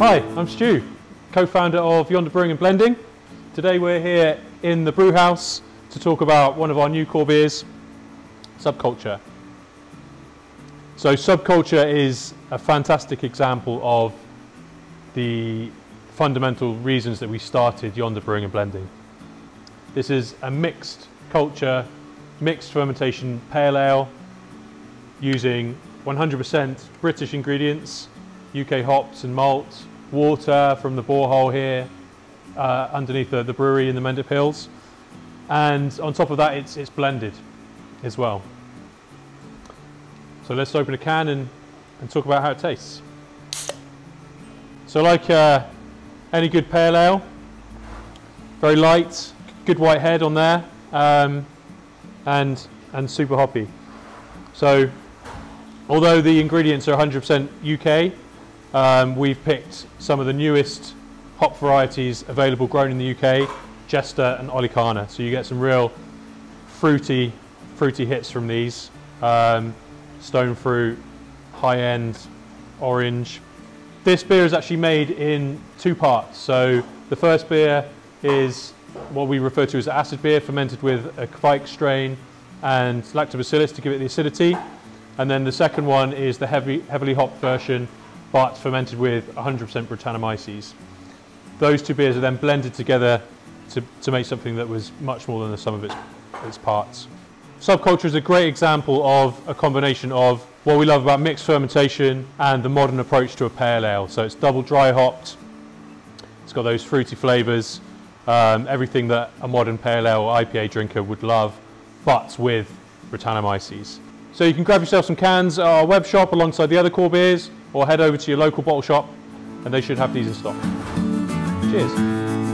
Hi, I'm Stu, co-founder of Yonder Brewing and Blending. Today we're here in the brew house to talk about one of our new core beers, Subculture. So Subculture is a fantastic example of the fundamental reasons that we started Yonder Brewing and Blending. This is a mixed culture, mixed fermentation pale ale using 100% British ingredients, UK hops and malt, water from the borehole here uh, underneath the, the, brewery in the Mendip Hills. And on top of that, it's, it's blended as well. So let's open a can and, and talk about how it tastes. So like uh, any good pale ale, very light, good white head on there, um, and, and super hoppy. So although the ingredients are 100% UK, um, we've picked some of the newest hop varieties available grown in the UK, Jester and Olicana. So you get some real fruity, fruity hits from these. Um, stone fruit, high-end orange. This beer is actually made in two parts. So the first beer is what we refer to as acid beer, fermented with a Kveik strain and lactobacillus to give it the acidity. And then the second one is the heavy, heavily hopped version, but fermented with 100% Brettanomyces. Those two beers are then blended together to, to make something that was much more than the sum of its, its parts. Subculture is a great example of a combination of what we love about mixed fermentation and the modern approach to a pale ale. So it's double dry hopped, it's got those fruity flavours, um, everything that a modern pale ale or IPA drinker would love, but with Brettanomyces. So you can grab yourself some cans at our web shop alongside the other core beers, or head over to your local bottle shop and they should have these in stock. Cheers.